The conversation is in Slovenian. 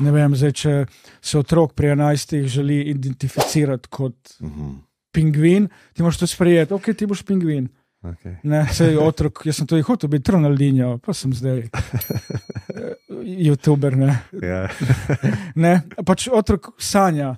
ne vem, zdaj, če se otrok pri 11 želi identificirati kot uh -huh. pingvin, ti moraš to sprejeti, ok, ti boš pingvin. Okay. Ne, sej, otrok, jaz sem tudi hotel biti Ronaldinho, pa sem zdaj eh, YouTuber. Ne. Yeah. ne, pač otrok sanja.